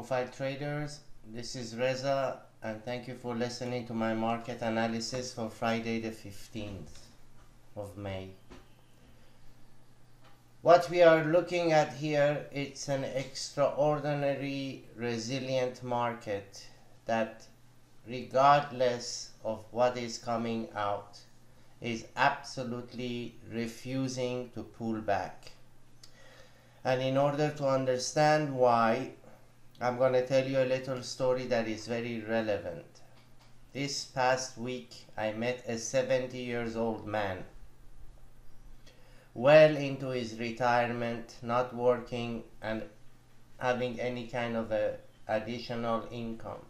profile traders. This is Reza and thank you for listening to my market analysis for Friday the 15th of May. What we are looking at here it's an extraordinary resilient market that regardless of what is coming out is absolutely refusing to pull back. And in order to understand why, I'm going to tell you a little story that is very relevant. This past week, I met a 70 years old man, well into his retirement, not working and having any kind of a additional income.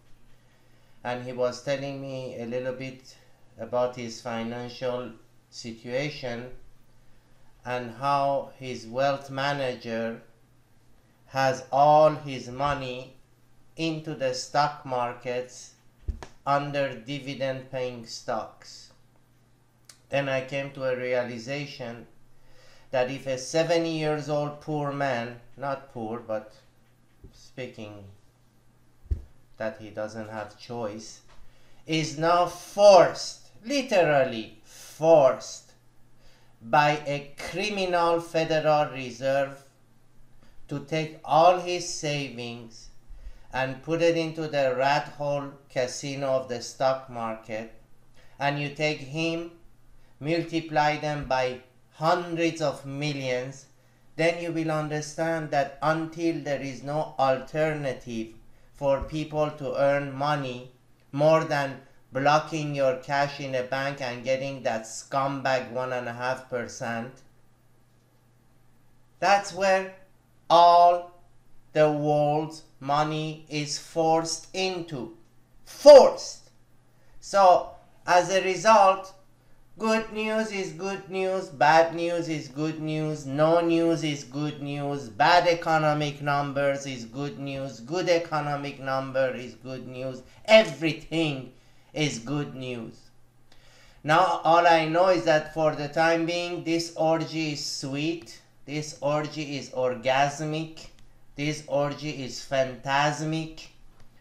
And he was telling me a little bit about his financial situation and how his wealth manager has all his money into the stock markets under dividend paying stocks. Then I came to a realization that if a 70 years old poor man, not poor, but speaking that he doesn't have choice, is now forced, literally forced, by a criminal Federal Reserve to take all his savings and put it into the rat hole casino of the stock market and you take him multiply them by hundreds of millions then you will understand that until there is no alternative for people to earn money more than blocking your cash in a bank and getting that scumbag one and a half percent. That's where all the world's money is forced into. Forced. So, as a result, good news is good news, bad news is good news, no news is good news, bad economic numbers is good news, good economic number is good news, everything is good news. Now all I know is that for the time being this orgy is sweet, this orgy is orgasmic, this orgy is phantasmic,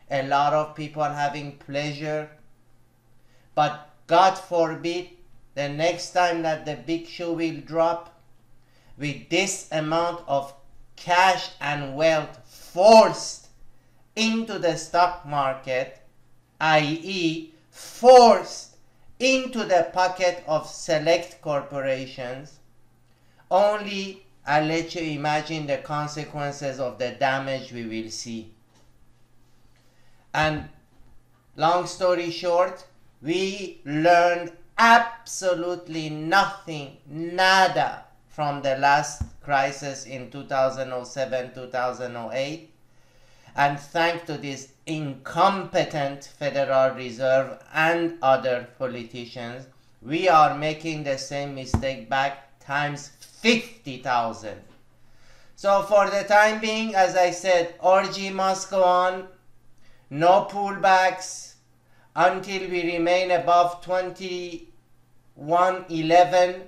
a lot of people are having pleasure. But God forbid the next time that the big shoe will drop with this amount of cash and wealth forced into the stock market, i.e., forced into the pocket of select corporations, only I'll let you imagine the consequences of the damage we will see. And long story short, we learned absolutely nothing, nada, from the last crisis in 2007 2008 and thanks to this incompetent Federal Reserve and other politicians, we are making the same mistake back times 50,000. So for the time being, as I said, orgy must go on, no pullbacks until we remain above 2111.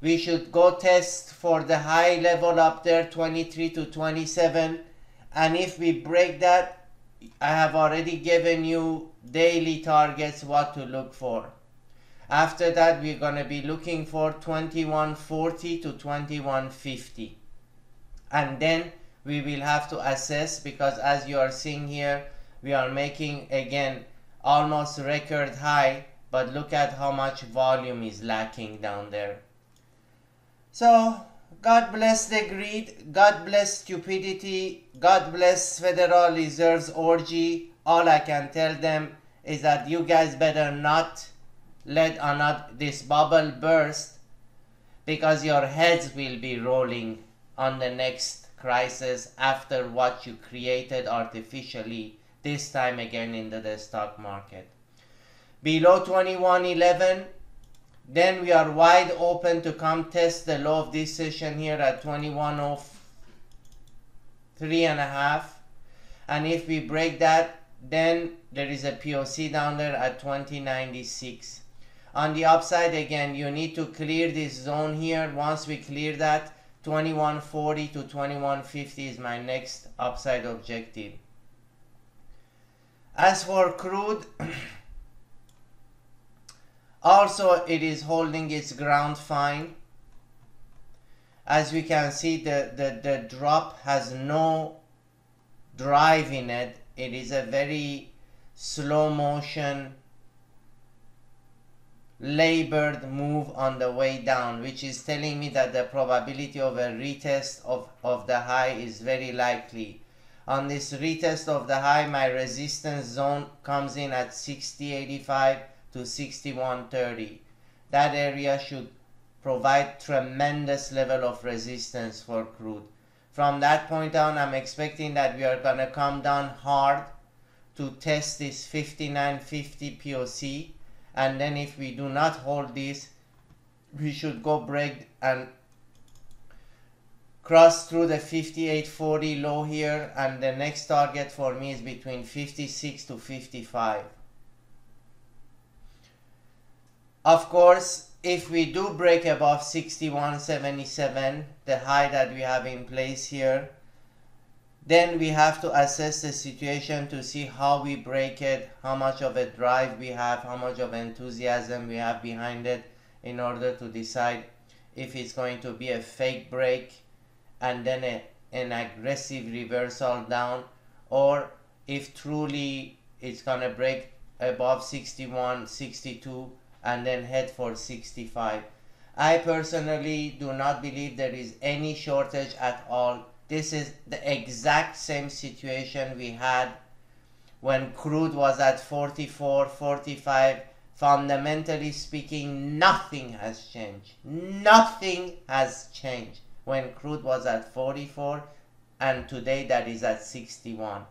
We should go test for the high level up there, 23 to 27 and if we break that I have already given you daily targets what to look for after that we're going to be looking for 2140 to 2150 and then we will have to assess because as you are seeing here we are making again almost record high but look at how much volume is lacking down there so God bless the greed, God bless stupidity, God bless Federal Reserve's orgy. All I can tell them is that you guys better not let not this bubble burst because your heads will be rolling on the next crisis after what you created artificially this time again into the stock market. Below 2111 then we are wide open to come test the low of this session here at 2103 and a half. And if we break that, then there is a POC down there at 2096. On the upside again, you need to clear this zone here. Once we clear that, 2140 to 2150 is my next upside objective. as for crude also it is holding its ground fine as we can see the, the, the drop has no drive in it it is a very slow motion labored move on the way down which is telling me that the probability of a retest of, of the high is very likely. On this retest of the high my resistance zone comes in at 6085 to 6130 that area should provide tremendous level of resistance for crude. From that point on i'm expecting that we are going to come down hard to test this 5950 poc and then if we do not hold this we should go break and cross through the 5840 low here. And the next target for me is between 56 to 55 of course if we do break above 6177 the high that we have in place here then we have to assess the situation to see how we break it how much of a drive we have how much of enthusiasm we have behind it in order to decide if it's going to be a fake break and then a, an aggressive reversal down or if truly it's gonna break above 61 62 and then head for 65 i personally do not believe there is any shortage at all this is the exact same situation we had when crude was at 44, 45. Fundamentally speaking, nothing has changed. Nothing has changed when crude was at 44 and today that is at 61.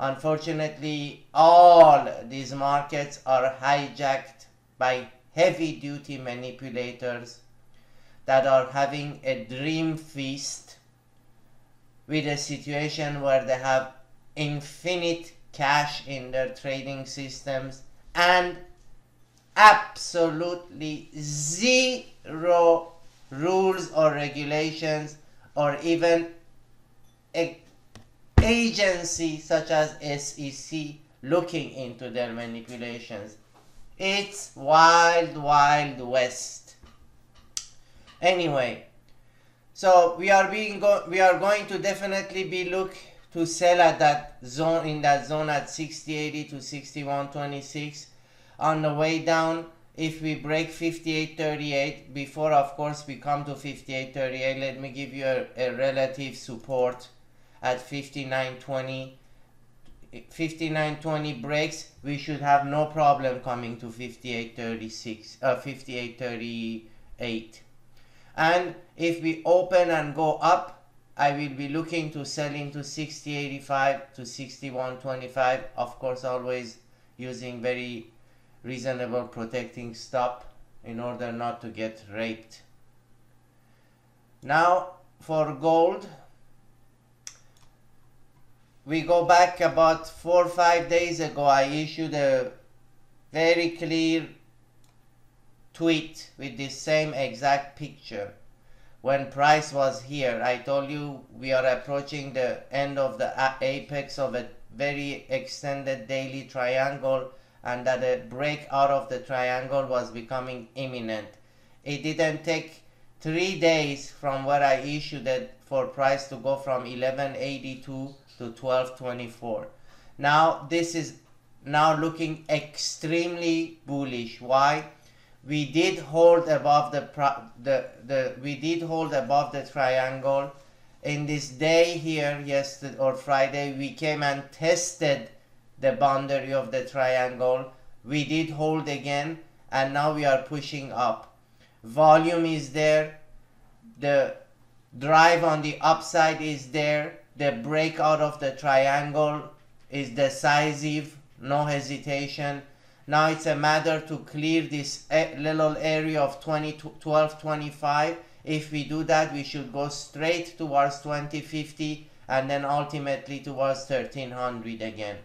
Unfortunately, all these markets are hijacked by heavy duty manipulators that are having a dream feast with a situation where they have infinite cash in their trading systems and absolutely zero rules or regulations or even a agency such as SEC looking into their manipulations. It's wild, wild west. Anyway, so we are being go we are going to definitely be look to sell at that zone in that zone at 6080 to 6126 on the way down if we break 5838 before of course we come to 5838 let me give you a, a relative support. At 5920 5920 breaks we should have no problem coming to 5836 uh 5838 and if we open and go up I will be looking to sell into 60.85 to 61.25 of course always using very reasonable protecting stop in order not to get raped. Now for gold we go back about four or five days ago I issued a very clear tweet with the same exact picture. When price was here i told you we are approaching the end of the apex of a very extended daily triangle and that a break out of the triangle was becoming imminent. It didn't take three days from where i issued it for price to go from 1182 to 1224 now this is now looking extremely bullish. Why we did hold above the, the, the we did hold above the triangle. In this day here yesterday or Friday we came and tested the boundary of the triangle. We did hold again and now we are pushing up. Volume is there. The drive on the upside is there. The breakout of the triangle is decisive. No hesitation now it's a matter to clear this little area of 20 to 1225. If we do that, we should go straight towards 2050 and then ultimately towards 1300 again.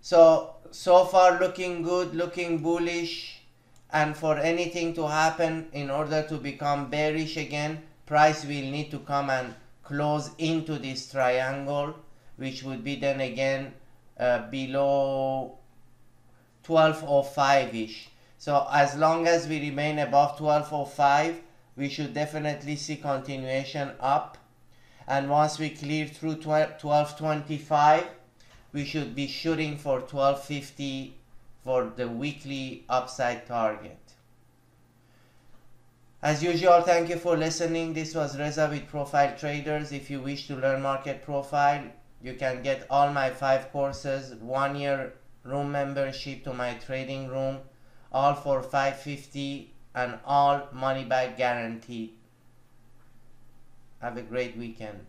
So, so far looking good, looking bullish. And for anything to happen in order to become bearish again, price will need to come and close into this triangle, which would be then again uh, below 1205 ish so as long as we remain above 1205 we should definitely see continuation up. And once we clear through 1225 we should be shooting for 1250 for the weekly upside target. As usual thank you for listening. This was Reza with Profile Traders. If you wish to learn market profile you can get all my five courses one year room membership to my trading room all for 550 and all money back guaranteed have a great weekend